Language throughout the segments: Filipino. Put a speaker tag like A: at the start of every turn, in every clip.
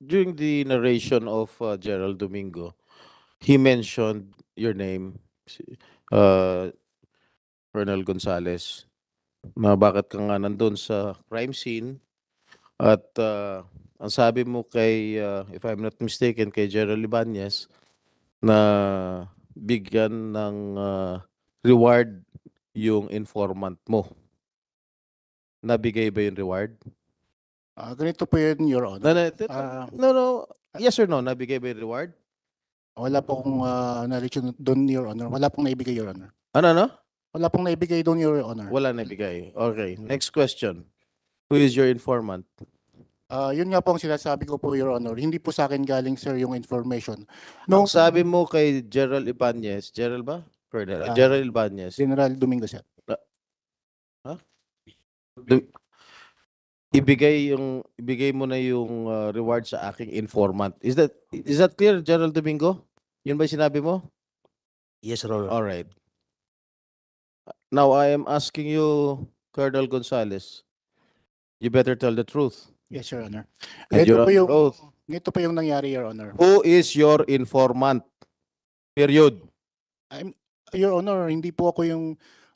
A: during the narration of uh, Gerald Domingo, he mentioned your name, uh, Colonel Gonzales, na bakit ka nga nandun sa crime scene at uh, ang sabi mo kay, uh, if I'm not mistaken, kay Gerald Ibanez na bigyan ng uh, reward yung informant mo. Nabigay ba yung reward?
B: Ah, ganito po yun, Your
A: No,
B: Honor.
A: no, t-
B: Ah.
A: no, no. Yes or no? Nabigay ba yung reward?
B: Wala po akong uh, knowledge doon, Your Honor. Wala pong naibigay, Your Honor.
A: Ano, no?
B: Wala pong naibigay doon, Your Honor.
A: Wala nabigay. Okay. Next question. Who is your informant?
B: Ah, yun nga po ang sinasabi ko po, Your Honor. Hindi po sa akin galing, sir, yung information.
A: Nung
B: No,
A: sabi mo kay Gerald Ibanez, Gerald ba? Colonel,
B: Ah.
A: Gerald Ibanez.
B: General Domingo, sir.
A: du- ibigay yung ibigay mo na yung uh, reward sa aking informant. Is that is that clear, Gerald Domingo? Yun ba yung sinabi mo?
C: Yes, Your Honor.
A: All right. Now I am asking you, Colonel Gonzales. You better tell the truth.
B: Yes, Your Honor.
A: And
B: Ito po yung,
A: oath.
B: ito po yung nangyari, Your Honor.
A: Who is your informant? Period.
B: Your Honor, hindi po ako yung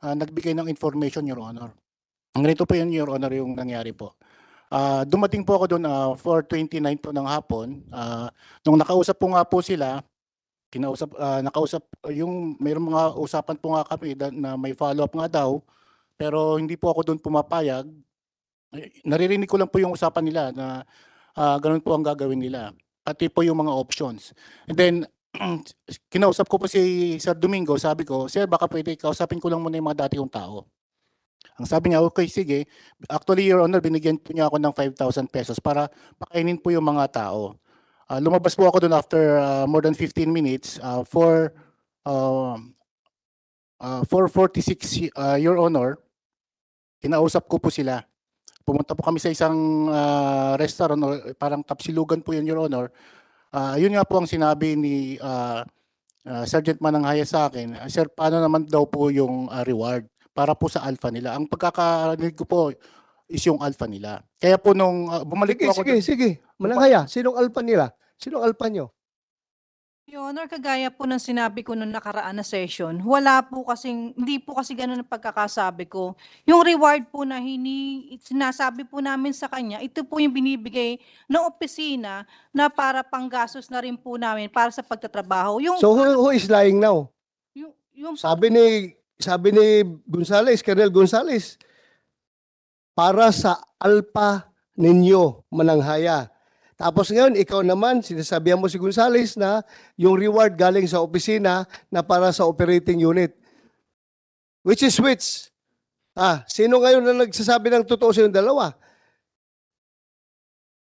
B: ah, nagbigay ng information, Your Honor. Ang ganito po yun, Your Honor, yung nangyari po. Ah, dumating po ako doon ah, 4.29 po ng hapon. Ah, nung nakausap po nga po sila, kinausap, ah, nakausap, yung mayroong mga usapan po nga kami da- na may follow-up nga daw, pero hindi po ako doon pumapayag. Eh, Naririnig ko lang po yung usapan nila na ah, ganun po ang gagawin nila. Pati po yung mga options. And then, kinausap ko po si Sir Domingo, sabi ko, Sir, baka pwede kausapin ko lang muna yung mga dati kong tao. Ang sabi niya, okay, sige. Actually, Your Honor, binigyan po niya ako ng 5,000 pesos para pakainin po yung mga tao. Ah, lumabas po ako doon after ah, more than 15 minutes uh, for um, uh, 446, uh, Your Honor. Kinausap ko po sila. Pumunta po kami sa isang ah, restaurant, or parang tapsilugan po yun, Your Honor. Ah, yun nga po ang sinabi ni ah, ah, Sergeant Mananghaya sa akin, "Ah, Sir, paano naman daw po yung ah, reward para po sa alpha nila? Ang pagkakarinig ko po is yung alpha nila. Kaya po nung ah, bumalik
D: Sige,
B: po ako
D: sige,
B: dun-
D: sige. Mananghaya, sinong alpa nila? Sinong alpa nyo?
E: Your Honor, kagaya po ng sinabi ko nung nakaraan na session, wala po kasing, hindi po kasi ganun ang pagkakasabi ko. Yung reward po na hini, sinasabi po namin sa kanya, ito po yung binibigay ng opisina na para panggastos na rin po namin para sa pagtatrabaho. Yung,
D: So who, who is lying now?
E: yung, yung
D: Sabi ni sabi ni Gonzales, Colonel Gonzales, para sa alpa ninyo, Mananghaya. Tapos ngayon, ikaw naman, sinasabihan mo si Gonzales na yung reward galing sa opisina na para sa operating unit. Which is which? Ah, sino ngayon na nagsasabi ng totoo sa yung dalawa?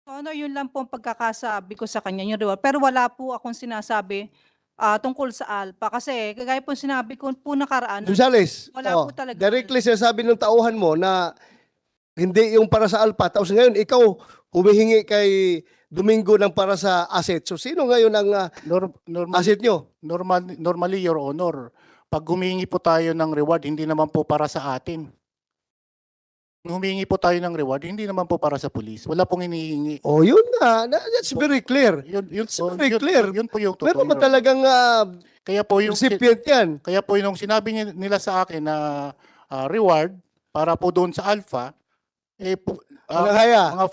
E: Honor, yun lang po ang pagkakasabi ko sa kanya, yung reward. Pero wala po akong sinasabi ah, tungkol sa alpha. Kasi kagaya po sinabi ko po nakaraan,
D: Gonzales,
E: Wala
D: oh,
E: po talaga.
D: directly sinasabi ng tauhan mo na hindi yung para sa alpa. Tapos ngayon, ikaw humihingi kay Domingo ng para sa asset. So sino ngayon ang ah,
B: Nor- normal,
D: asset nyo?
B: normal, normally, Your Honor, pag humingi po tayo ng reward, hindi naman po para sa atin. Humingi po tayo ng reward, hindi naman po para sa pulis. Wala pong hinihingi.
D: Oh, yun na. Na- That's very clear.
B: Yun, yun, po,
D: very
B: yun,
D: clear.
B: yun po yung totoo.
D: Meron ba talagang ah,
B: Kaya po yung
D: recipient yan?
B: kaya po yung sinabi ni- nila sa akin na ah, reward para po doon sa Alpha, eh po, ah,
D: Mananghaya,
B: mga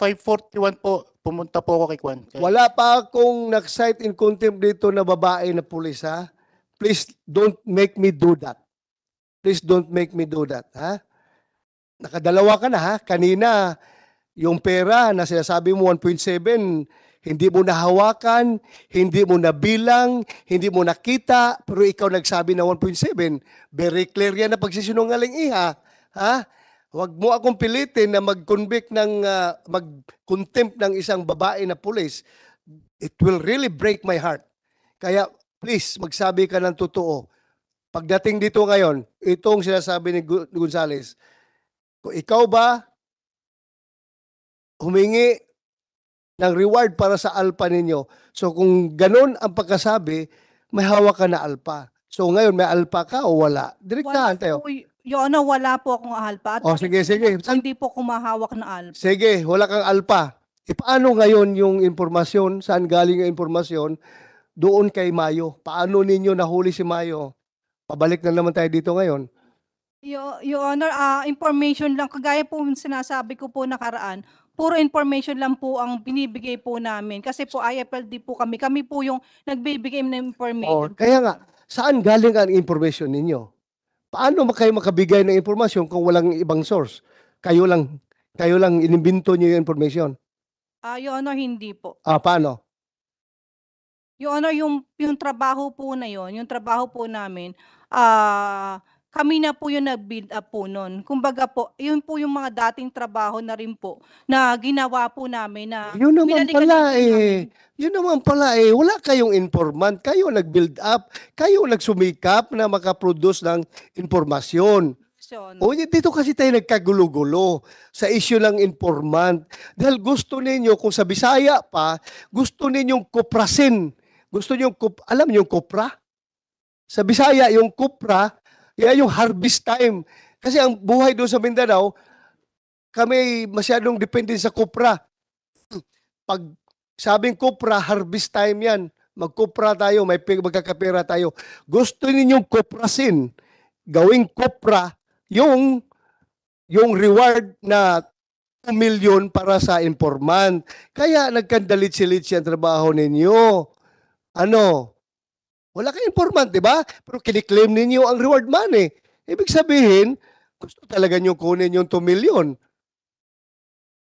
B: 541 po, pumunta po ako kay Kwan. Kaya-
D: wala pa akong nag-cite in contempt dito na babae na pulis, ha? Please don't make me do that. Please don't make me do that, ha? Nakadalawa ka na, ha? Kanina, yung pera na sinasabi mo 1.7, hindi mo nahawakan, hindi mo nabilang, hindi mo nakita, pero ikaw nagsabi na 1.7. Very clear yan na pagsisinungaling iha. Ha? Huwag mo akong pilitin na mag-convict ng, ah, mag-contempt ng isang babae na pulis. It will really break my heart. Kaya please, magsabi ka ng totoo. Pagdating dito ngayon, itong sinasabi ni Gonzales, kung ikaw ba humingi ng reward para sa alpa ninyo. So kung ganun ang pagkasabi, may hawak ka na alpa. So ngayon, may alpa ka o wala? Direktahan tayo.
E: po, y- Your Honor, wala po akong alpha. At
D: Oh, sige, sige.
E: hindi po kumahawak na alpha.
D: Sige, wala kang alpa. E paano ngayon yung impormasyon? Saan galing yung impormasyon? Doon kay Mayo. Paano ninyo nahuli si Mayo? Pabalik na naman tayo dito ngayon.
E: Your, Your Honor, ah, information lang, kagaya po yung sinasabi ko po nakaraan, puro information lang po ang binibigay po namin. Kasi po IFLD po kami, kami po yung nagbibigay ng
D: O,
E: information.
D: kaya nga, saan galing ang information ninyo? Paano ma- kayo makabigay ng impormasyon kung walang ibang source? Kayo lang, kayo lang inimbento nyo yung information.
E: Ah, Your Honor, hindi po.
D: Ah, paano?
E: Your Honor, yung, yung trabaho po na yon, yung trabaho po namin, ah, kami na po yung nag-build up po nun. Kumbaga po, yun po yung mga dating trabaho na rin po na ginawa po namin na
D: Yun naman
E: binalikan
D: pala
E: din po
D: eh.
E: namin.
D: Yun naman pala eh. Wala kayong informant. Kayo nag-build up. Kayo nagsumikap na makaproduce ng informasyon.
E: Honor.
D: O y- dito kasi tayo nagkagulo-gulo sa issue ng informant. Dahil gusto ninyo, kung sa Bisaya pa, gusto ninyong kuprasin. Gusto niyo kup alam niyo yung kupra? Sa Bisaya, yung kupra, yan yung harvest time. Kasi ang buhay doon sa Mindanao, kami masyadong depende sa kupra. Pag sabing kupra, harvest time yan. Magkupra tayo, may magkakapera tayo. Gusto ninyong kuprasin, gawing kupra, yung yung reward na 2 million para sa informant. Kaya nagkandalit-silit ang trabaho ninyo. Ano? Wala kang informant, di ba? Pero kiniklaim ninyo ang reward money. Ibig sabihin, gusto talaga nyo kunin yung 2 million.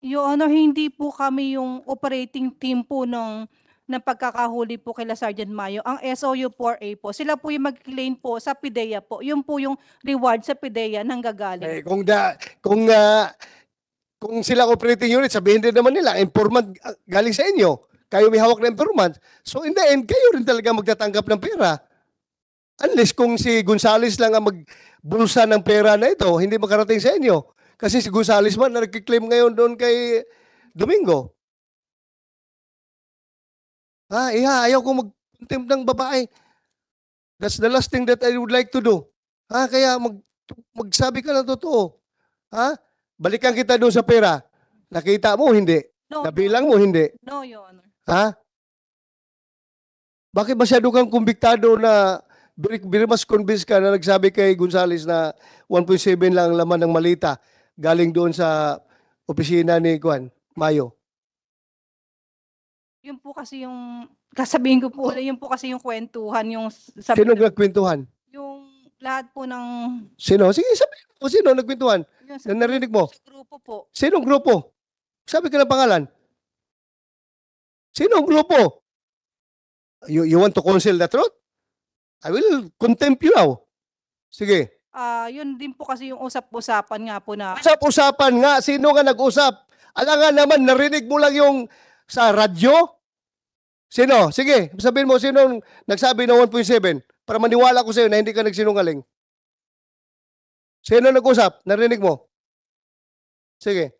E: Your Honor, hindi po kami yung operating team po nung ng pagkakahuli po kila Sergeant Mayo. Ang SOU 4A po, sila po yung mag-claim po sa PIDEA po. Yun po yung reward sa PIDEA nang gagaling.
D: Eh, kung da, kung ah, kung sila operating unit, sabihin din naman nila, informant ah, galing sa inyo. Kayo may hawak na informant. So in the end, kayo rin talaga magtatanggap ng pera. Unless kung si Gonzales lang ang magbulsa ng pera na ito, hindi makarating sa inyo. Kasi si Gonzales man na nagkiklaim ngayon doon kay Domingo. Ha, iha, ayaw ko mag-contempt ng babae. That's the last thing that I would like to do. Ha, kaya mag, magsabi ka ng totoo. Ha? Balikan kita doon sa pera. Nakita mo, hindi.
E: No,
D: Nabilang mo, hindi.
E: no, Your Honor.
D: Ha? Bakit masyado kang kumbiktado na very, mas convinced ka na nagsabi kay Gonzales na 1.7 lang ang laman ng malita galing doon sa opisina ni Juan Mayo?
E: Yun po kasi yung, kasabihin ko po, yun po kasi yung kwentuhan, yung sabi,
D: Sino nagkwentuhan?
E: yung lahat po ng,
D: Sino? Sige, sabi mo. Sino nagkwentuhan? Na narinig mo?
E: sa grupo po.
D: Sinong grupo? Sabi ka ng pangalan. Sinong grupo? You, you want to conceal the truth? I will contempt you now. Sige.
E: Ah, yun din po kasi yung usap-usapan nga po na,
D: Usap-usapan nga, sino nga nag-usap? Alangan naman, narinig mo lang yung sa radyo? Sino? Sige, sabihin mo, sino nagsabi ng 1.7? Para maniwala ko sa'yo na hindi ka nagsinungaling. Sino nag-usap? Narinig mo? Sige.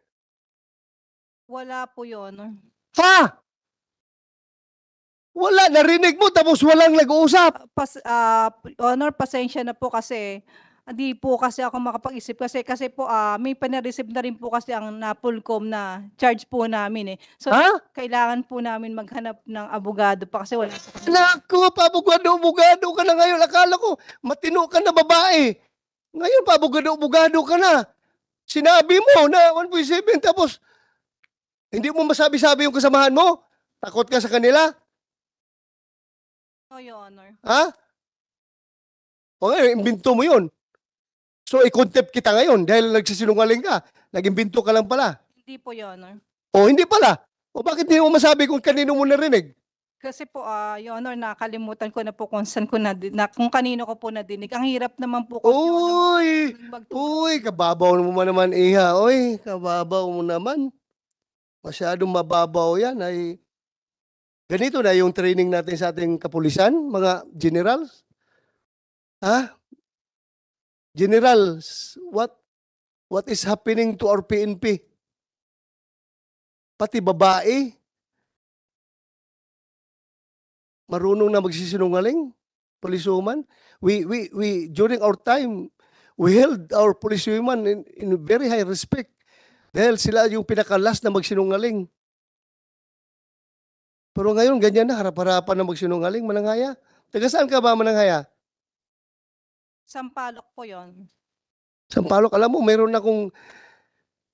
E: wala po yun.
D: Ha? Wala, narinig mo tapos walang nag-uusap.
E: Ah, Pas, ah, honor, pasensya na po kasi hindi po kasi ako makapag-isip kasi kasi po ah, may panareceive na rin po kasi ang Napolcom na charge po namin eh. So
D: Ha?
E: kailangan po namin maghanap ng abogado pa kasi wala po kami.
D: Naku, pabugado-bugado ka na ngayon. Akala ko, matino ka na babae. Ngayon, pabugado-bugado ka na. Sinabi mo na 1.7 tapos hindi mo masabi-sabi yung kasamahan mo? Takot ka sa kanila?
E: No, Your Honor.
D: Ha? O ngayon, imbinto mo yun. So, i-contempt kita ngayon dahil nagsisinungaling ka. Nag-imbinto ka lang pala.
E: Hindi po, Your Honor.
D: O hindi pala. O bakit hindi mo masabi kung kanino mo narinig?
E: Kasi po, ah, Your Honor, nakalimutan ko na po kung saan ko na, na kung kanino ko po nadinig. Ang hirap naman po kasi, Your Honor,
D: Uy! Uy, kababaw mo man naman, Iha. Uy, kababaw mo naman. Masyadong mababaw yan. Ay, ganito na yung training natin sa ating kapulisan, mga generals. Ha? Generals, what what is happening to our PNP? Pati babae, marunong na magsisinungaling, polisuman. We, we, we, during our time, we held our policewomen in, in very high respect dahil sila yung pinakalas na magsinungaling. Pero ngayon, ganyan na, harap-harapan na magsinungaling, mananghaya. Taga saan ka ba, mananghaya?
E: Sampalok po yon.
D: Sampalok, alam mo, meron akong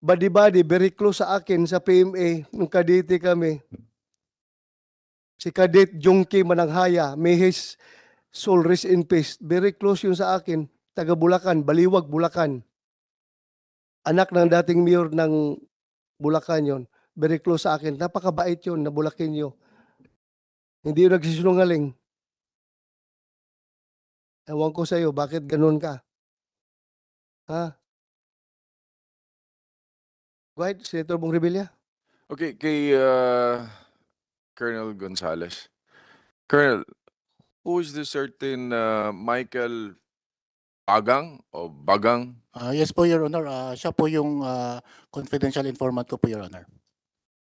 D: body-body, very close sa akin sa PMA, nung kadete kami. Si Cadet Jongki Mananghaya, may his soul rest in peace. Very close yun sa akin. Taga Bulacan, Baliwag, Bulacan. Anak ng dating mayor ng Bulacan yon. Very close sa akin. Napakabait yun, na Bulacanyo. Hindi yun nagsisinungaling. Ewan ko sa'yo, bakit ganun ka? Ha? Go ahead, Senator Bong Revilla.
C: Okay, kay uh, Colonel Gonzales. Colonel, who is this certain uh, Michael Bagang o Bagang?
B: Ah, yes po, Your Honor. Ah, siya po yung ah, confidential informant ko po, Your Honor.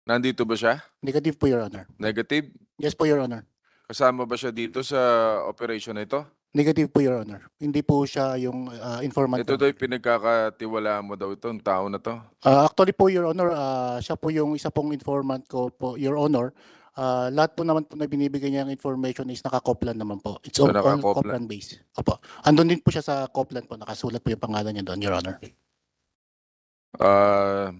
C: Nandito ba siya?
B: Negative po, Your Honor.
C: Negative?
B: Yes po, Your Honor.
C: Kasama ba siya dito sa operation na ito?
B: Negative po, Your Honor. Hindi po siya yung ah, informant
C: Ito daw yung pinagkakatiwalaan mo daw itong tao na to.
B: Ah, actually po, Your Honor, ah, siya po yung isa pong informant ko po, Your Honor. Ah, lahat po naman po na binibigay niya ng information is naka-Copland naman po. It's
C: So,
B: all, all. Copland based. Opo. Andun din po siya sa Copland po. Nakasulat po yung pangalan niya doon, Your Honor.
C: Uh,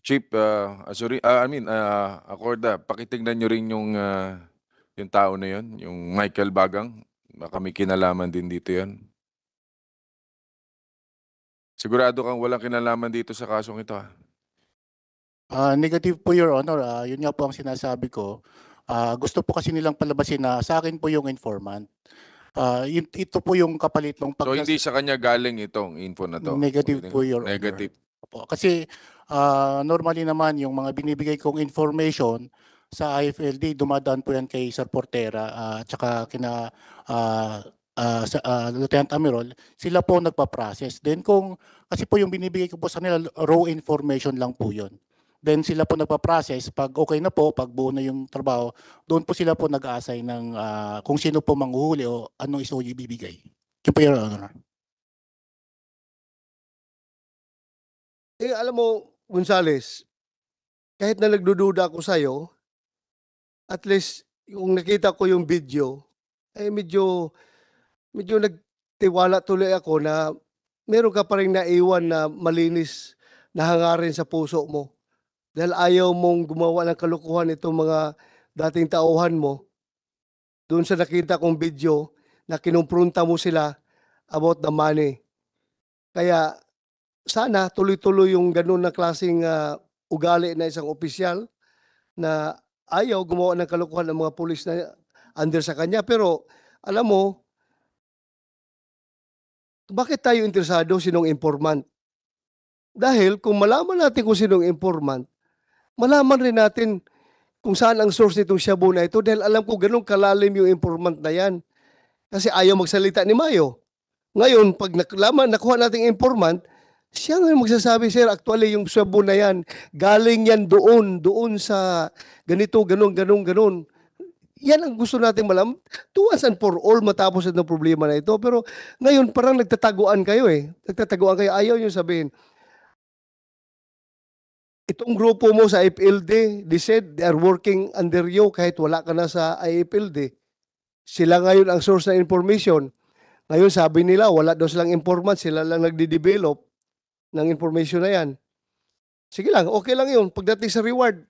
C: Chief, uh, Azuri, uh, I mean, uh, Acorda, pakitignan nyo rin yung, uh, yung tao na yun, yung Michael Bagang. Baka may kinalaman din dito yan. Sigurado kang walang kinalaman dito sa kasong ito. ah.
B: Ah, negative po, Your Honor. Ah, yun nga po ang sinasabi ko. Ah, gusto po kasi nilang palabasin na sa akin po yung informant. Ah, yun- ito po yung kapalit ng
C: So hindi sa kanya galing itong info na to?
B: Negative po, Your Honor.
C: Negative.
B: Opo. Kasi ah, normally naman yung mga binibigay kong information sa IFLD, dumadaan po yan kay Sir Portera ah, at saka kina ah, ah, sa, ah, Lieutenant Amirol, sila po nagpa-process. Then kung, kasi po yung binibigay ko po sa nila, raw information lang po yun. Then sila po nagpa-process, pag okay na po, pag buo na yung trabaho, doon po sila po nag-aassign ng ah, kung sino po manghuhuli o anong iso ibibigay. Yun po, Your Honor.
D: Eh, alam mo, Gonzales, kahit na nagdududa ako sa'yo, at least yung nakita ko yung video, eh medyo, medyo nagtiwala tuloy ako na meron ka pa rin naiwan na malinis na hangarin sa puso mo. Dahil ayaw mong gumawa ng kalukuhan itong mga dating tauhan mo. Doon sa nakita kong video na kinumprunta mo sila about the money. Kaya sana tuloy-tuloy yung ganun na klaseng ah, ugali na isang opisyal na ayaw gumawa ng kalokohan ng mga pulis na under sa kanya. Pero alam mo, bakit tayo interesado sinong informant? Dahil kung malaman natin kung sinong informant, malaman rin natin kung saan ang source nitong shabu na ito dahil alam ko ganun kalalim yung informant na yan. Kasi ayaw magsalita ni Mayo. Ngayon, pag naklaman, nakuha nating informant, siya ngayon magsasabi, sir, actually yung shabu na yan, galing yan doon, doon sa ganito, ganun, ganun, ganun. Yan ang gusto natin malam. Once and for all, matapos ang problema na ito. Pero ngayon, parang nagtataguan kayo eh. Nagtataguan kayo. Ayaw nyo sabihin. Itong grupo mo sa IPLD, they said they are working under you kahit wala ka na sa IPLD. Sila ngayon ang source ng information. Ngayon sabi nila, wala daw silang informant, sila lang nagde-develop ng information na yan. Sige lang, okay lang yun. Pagdating sa reward,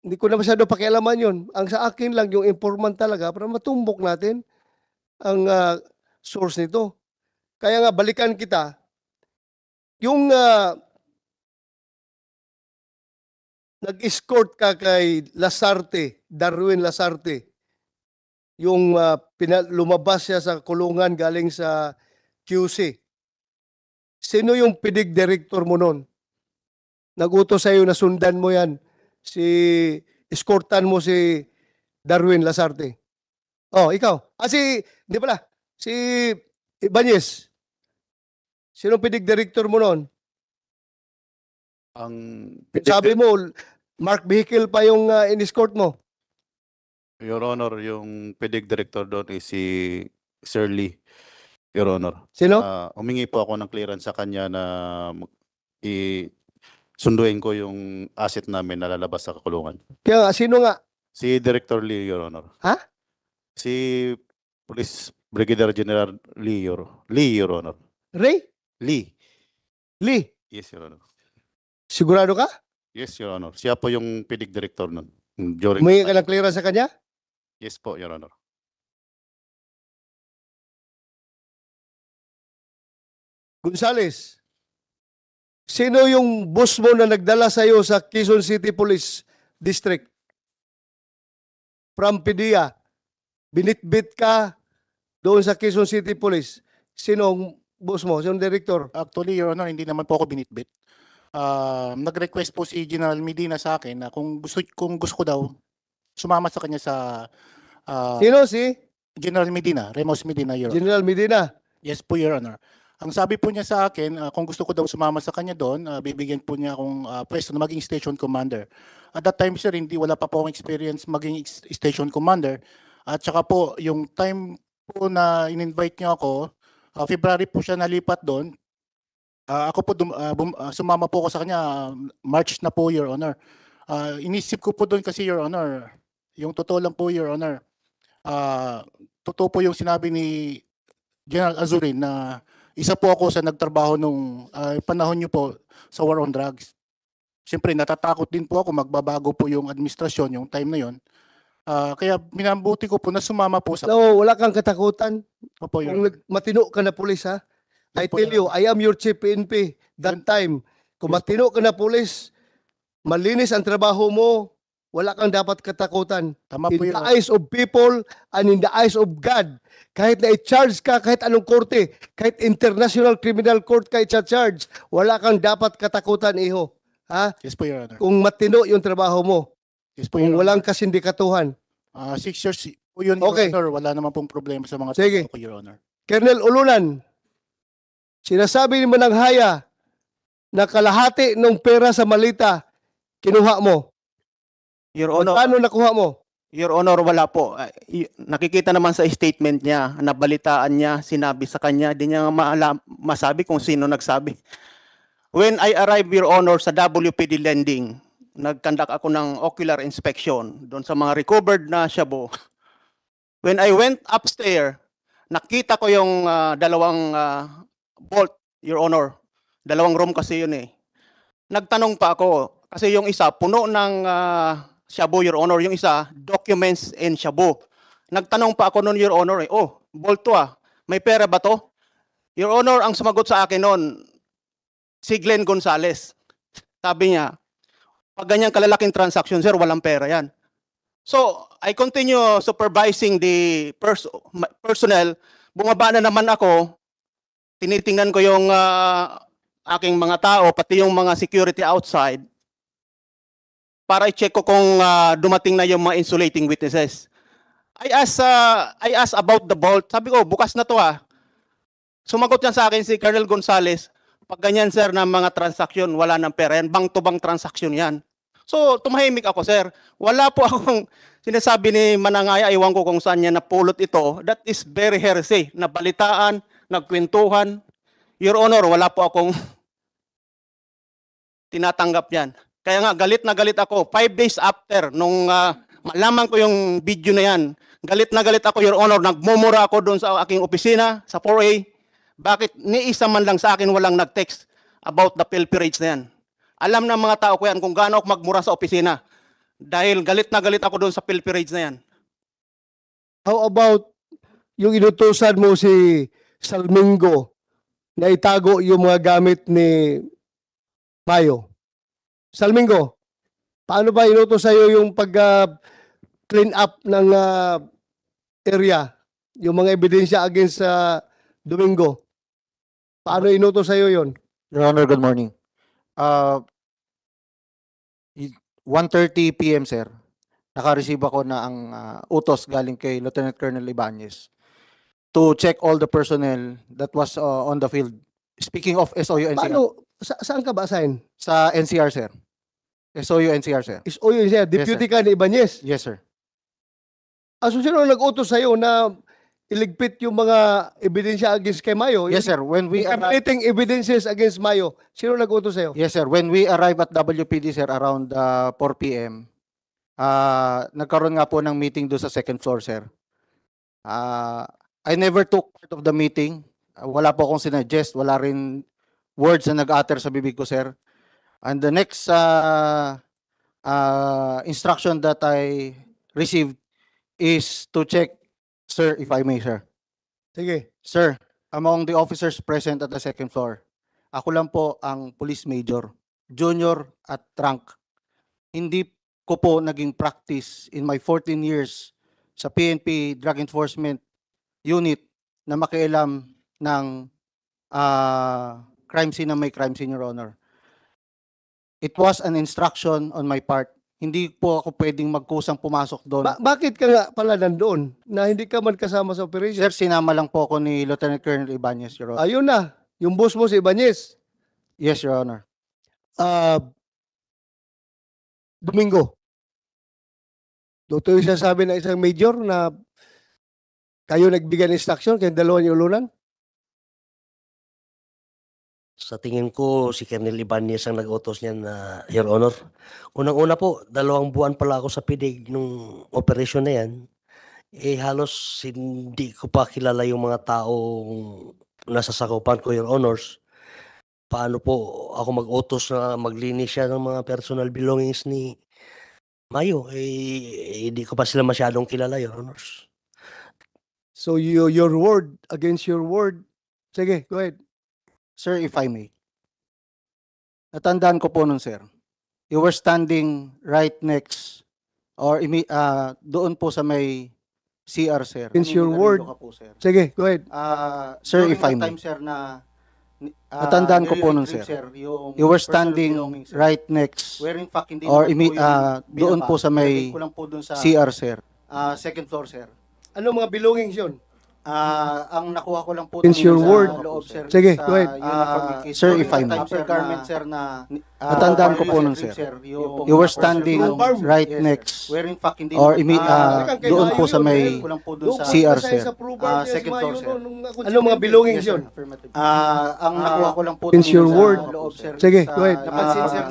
D: hindi ko na masyado pakialaman yun. Ang sa akin lang yung informant talaga para matumbok natin ang ah, source nito. Kaya nga, balikan kita. Yung ah, nag-escort ka kay Lasarte, Darwin Lasarte, yung ah, pina- lumabas siya sa kulungan galing sa QC. Sino yung pidig director mo nun? Nagutos sa'yo na sundan mo yan. Si, escortan mo si Darwin Lasarte. Oh, ikaw. Ah, si, di pala, si Ibanez. Sino pidig director mo nun?
F: Ang
D: Sabi mo, Mark Vehicle pa yung uh, in-escort mo.
F: Your Honor, yung PEDIC director doon is si Sir Lee, Your Honor.
D: Sino?
F: Ah, humingi po ako ng clearance sa kanya na mag- i sunduin ko yung asset namin na lalabas sa kulungan.
D: Kaya nga, sino nga?
F: Si Director Lee, Your Honor.
D: Ha?
F: Si Police Brigadier General Lee, Your, Lee, Your Honor.
D: Ray?
F: Lee.
D: Lee?
F: Yes, Your Honor.
D: Sigurado ka?
F: Yes, Your Honor. Siya po yung PIDIC Director nun. During
D: Humingi ka ng clearance sa kanya?
F: Yes po, Your Honor.
D: Gonzales, sino yung boss mo na nagdala sa iyo sa Quezon City Police District? From PDEA, binitbit ka doon sa Quezon City Police. Sino ang boss mo? Sino ang director?
B: Actually, Your Honor, hindi naman po ako binitbit. Ah, nag-request po si General Medina sa akin na kung gusto kung gusto ko daw sumama sa kanya sa ah,
D: Sino si
B: General Medina, Remos Medina, Your Honor.
D: General Medina?
B: Yes po, Your Honor. Ang sabi po niya sa akin, ah, kung gusto ko daw sumama sa kanya doon, ah, bibigyan po niya akong ah, pwesto na maging station commander. At that time, sir, hindi wala pa po akong experience maging station commander. At saka po, yung time po na in-invite niya ako, ah, February po siya nalipat doon. Ah, ako po, dum- ah, bum- ah, sumama po ako sa kanya, ah, March na po, Your Honor. Ah, inisip ko po doon kasi, Your Honor, yung totoo lang po, Your Honor, ah, totoo po yung sinabi ni General Azurin na isa po ako sa nagtrabaho nung ah, panahon niyo po sa war on drugs. Siyempre, natatakot din po ako magbabago po yung administrasyon yung time na yon. Ah, kaya minambuti ko po na sumama po sa
D: No, wala kang katakutan.
B: Opo, Your
D: Kung matino ka na pulis ha. I tell you, I am your chief PNP that time. Kung matino ka na pulis, malinis ang trabaho mo, wala kang dapat katakutan.
B: Tama
D: In
B: po
D: the
B: yun.
D: eyes of people and in the eyes of God. Kahit na i-charge ka, kahit anong korte, kahit International Criminal Court ka i-charge, wala kang dapat katakutan, iho. Ha?
B: Yes po, Your Honor.
D: Kung matino yung trabaho mo,
B: Yes po,
D: kung
B: Your Honor.
D: walang kasindikatuhan.
B: Ah, six years po yun, Your
D: Okay.
B: Honor. Wala naman pong problema sa mga
D: Sige.
B: ko, Your Honor.
D: Colonel Ulunan, sinasabi mo ng haya na kalahati ng pera sa malita, kinuha mo.
G: Your Honor,
D: Paano nakuha mo?
G: Your Honor, wala po. Ah, y- Nakikita naman sa statement niya, nabalitaan niya, sinabi sa kanya, di niya maalam, masabi kung sino nagsabi. When I arrived, Your Honor, sa WPD Lending, nagkandak ako ng ocular inspection doon sa mga recovered na shabu. When I went upstairs, nakita ko yung ah, dalawang ah, bolt, Your Honor. Dalawang room kasi yun eh. Nagtanong pa ako, kasi yung isa, puno ng ah, shabu, Your Honor. Yung isa, documents and shabu. Nagtanong pa ako noon, Your Honor, eh, oh, bolt to ah. May pera ba to? Your Honor, ang sumagot sa akin noon, si Glenn Gonzales. Sabi niya, pag ganyang kalalaking transaction, sir, walang pera yan. So, I continue supervising the pers- personnel. Bumaba na naman ako. Tinitingnan ko yung ah, aking mga tao, pati yung mga security outside para i-check ko kung ah, dumating na yung mga insulating witnesses. I asked, ah, I asked about the vault. Sabi ko, bukas na to ah. Sumagot yan sa akin si Colonel Gonzales, pag ganyan sir ng mga transaksyon, wala ng pera yan, bang to bang transaksyon yan. So, tumahimik ako sir. Wala po akong sinasabi ni Manangaya, iwan ko kung saan niya napulot ito. That is very heresy. Nabalitaan, nagkwentuhan. Your Honor, wala po akong tinatanggap yan. Kaya nga, galit na galit ako. Five days after, nung ah, malaman ko yung video na yan, galit na galit ako, Your Honor, nagmumura ako doon sa aking opisina, sa 4A. Bakit ni isa man lang sa akin walang nag-text about the pilferage na yan? Alam ng mga tao ko yan kung gaano ako magmura sa opisina. Dahil galit na galit ako doon sa pilferage na yan.
D: How about yung inutusan mo si Salmingo na itago yung mga gamit ni Mayo? Salmingo, paano ba inutos sa'yo yung pag clean up ng ah, area? Yung mga ebidensya against sa Domingo? Paano inutos sa'yo yon?
H: Your Honor, good morning. Uh, y- 1:30 PM, sir. Naka-receive ako na ang uh, utos galing kay Lieutenant Colonel Ibanez to check all the personnel that was uh, on the field. Speaking of SOU NCR.
D: Paano, sa- saan ka ba assign?
H: Sa NCR, sir. SOU NCR, sir.
D: Is o yun siya, deputy ka ni Ibanez.
H: Yes, sir.
D: Aso sino ang nag-utos sa'yo na iligpit yung mga ebidensya against kay Mayo.
H: Yes, sir. When we arrive,
D: Incriminating evidences against Mayo. Sino nag-utos sa'yo?
H: yes, sir. When we arrive at WPD, sir, around uh, 4 p.m., uh, nagkaroon nga po ng meeting doon sa second floor, sir. Uh, I never took part of the meeting. Uh, wala po akong sinuggest. Wala rin words na nag-utter sa bibig ko, sir. And the next uh, uh, instruction that I received is to check, sir, if I may, sir.
D: Sige.
H: Sir, among the officers present at the second floor, ako lang po ang police major, junior at rank. Hindi ko po naging practice in my 14 years sa PNP Drug Enforcement Unit na makialam ng ah, crime scene na may crime scene, Your Honor. It was an instruction on my part. Hindi po ako pwedeng magkusang pumasok doon.
D: Ba- bakit ka nga pala nandoon na hindi ka man kasama sa operation?
H: Sir, sinama lang po ako ni Lieutenant Colonel Ibanez, Your Honor.
D: Ayun na. Yung boss mo si Ibanez.
H: Yes, Your Honor.
D: Ah, Domingo. Doktor yung sinasabi ng isang major na kayo nagbigay ng instruction kayong dalawa niyo ulunan?
I: Sa tingin ko, si Colonel Ibanez ang nag-utos niyan na Your Honor. Unang-una po, dalawang buwan pala ako sa PIDEG nung operasyon na yan. Eh halos hindi ko pa kilala yung mga taong nasa sakupan ko, Your Honors. Paano po ako mag-utos na maglinis siya ng mga personal belongings ni Mayo? Eh, hindi ko pa sila masyadong kilala, Your Honors.
D: So you, your word against your word. Sige, go ahead.
H: Sir, if I may. Natandaan ko po nun, sir. You were standing right next or imi- ah, doon po sa may CR, sir.
D: Against your word.
H: po, sir.
D: Sige, go ahead.
H: Ah,
D: Sir,
H: during
D: if I may.
H: time, sir, na ah,
D: Natandaan ko po nun,
H: nire-retrieve,
D: sir.
H: yung
D: You were standing
H: sir.
D: right next
H: Where in fact, hindi
D: or imi- ah, doon po sa may
H: po doon sa
D: CR, sir.
H: ah, second floor, sir.
D: Ano mga belongings yun?
H: Ah, ang nakuha ko lang po
D: Against
H: doon
D: your
H: sa
D: word.
H: loob, sir,
D: Sige,
H: sa
D: go ahead. Ah,
H: case.
D: sir,
H: During
D: if I may.
H: sir, garment, sir, na ah,
D: Natandaan ko po
H: you
D: nun, sir. You were standing right next
H: in fact, hindi
D: or imi-
H: ah,
D: ah,
H: nilagay
D: doon po sa may CR, sir.
H: Ah, second floor, sir.
D: Ano mga belongings yun?
H: Ah, ang nakuha ko lang po doon
D: your word.
H: loob, sir.
D: Sige, go ahead.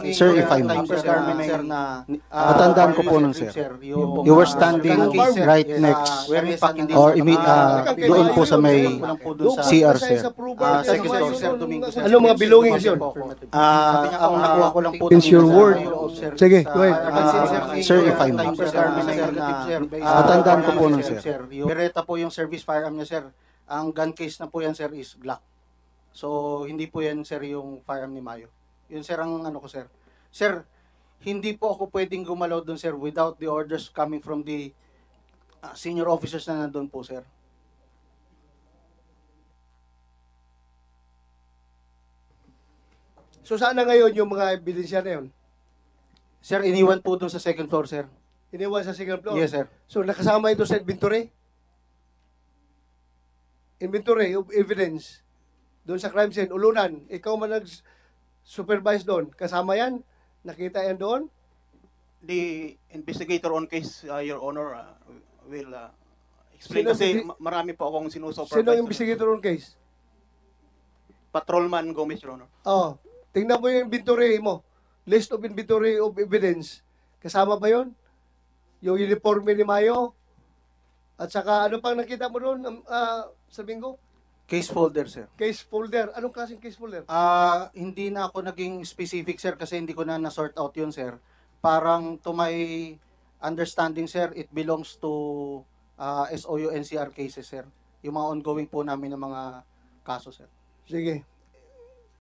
H: Sir,
D: Ah, if I may.
H: sir, garment, sir, na ah,
D: Natandaan ko po
H: you
D: nun, sir. You were standing right next
H: ah, fact, hindi
D: or imi-
H: ah,
D: ah,
H: bigay
D: doon po sa may CR, sir.
H: Ah, second floor, sir, Domingo, sir.
D: Ano mga belongings yun?
H: Ah, ang nakuha ko lang po doon
D: your word. Sige, go ahead. Ah, sir, if I may.
H: ah,
D: Natandaan ko po nun,
H: sir. Beretta po yung service firearm niya, sir. Ang gun case na po yan, sir, is Glock. So, hindi po yan, sir, yung firearm ni Mayo. Yun, sir, ang ano ko, sir. Sir, hindi po ako pwedeng gumalaw doon, sir, without the orders coming from the ah, senior officers na nandun po, sir.
D: So saan na ngayon yung mga ebidensya na yun?
H: Sir, iniwan po doon sa second floor, sir.
D: Iniwan sa second floor?
H: Yes, sir.
D: So nakasama ito sa inventory? Inventory of evidence doon sa crime scene, ulunan, ikaw man nag-supervise doon, kasama yan? Nakita yan doon?
G: The investigator on case, uh, Your Honor, uh, will uh, explain
D: Sino
G: kasi marami po akong sinusupervise.
D: Sino ang investigator on case?
G: Patrolman Gomez, Your Honor.
D: Oh, tingnan mo yung inventory mo. List of inventory of evidence. Kasama ba yon? Yung uniforme ni Mayo? At saka ano pang nakita mo doon ah, sa bingo?
H: Case folder, sir.
D: Case folder. Anong klaseng case folder?
H: Ah, hindi na ako naging specific, sir, kasi hindi ko na na-sort out yun, sir. Parang to my understanding, sir, it belongs to uh, SOU NCR cases, sir. Yung mga ongoing po namin ng mga kaso, sir.
D: Sige.